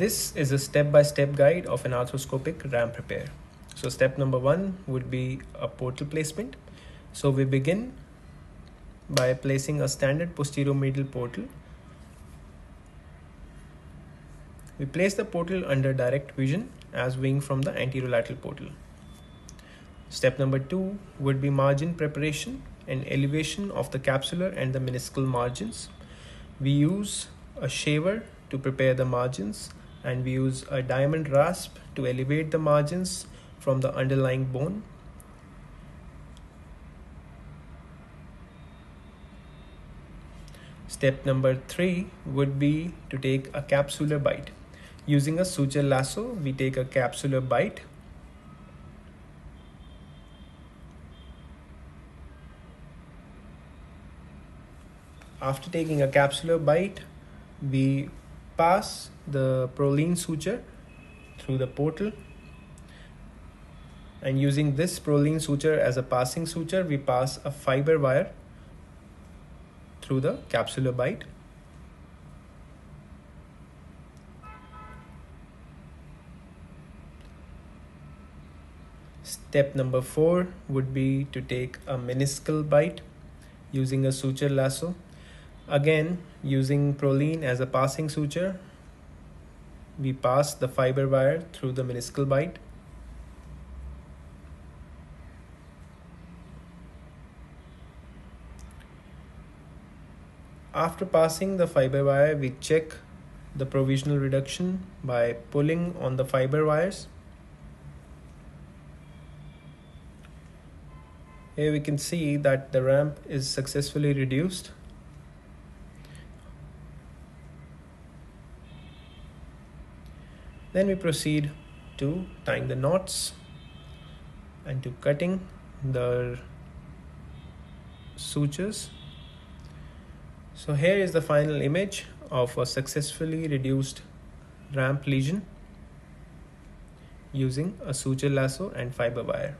This is a step-by-step -step guide of an arthroscopic ramp repair. So step number one would be a portal placement. So we begin by placing a standard posterior medial portal. We place the portal under direct vision as viewing from the anterolateral portal. Step number two would be margin preparation and elevation of the capsular and the meniscal margins. We use a shaver to prepare the margins and we use a diamond rasp to elevate the margins from the underlying bone. Step number three would be to take a capsular bite. Using a suture lasso, we take a capsular bite. After taking a capsular bite, we pass the Prolene suture through the portal. And using this Prolene suture as a passing suture we pass a fiber wire through the capsular bite. Step number four would be to take a meniscal bite using a suture lasso Again, using Prolene as a passing suture, we pass the fiber wire through the meniscal bite. After passing the fiber wire, we check the provisional reduction by pulling on the fiber wires. Here we can see that the ramp is successfully reduced. Then we proceed to tying the knots and to cutting the sutures. So here is the final image of a successfully reduced ramp lesion using a suture lasso and fiber wire.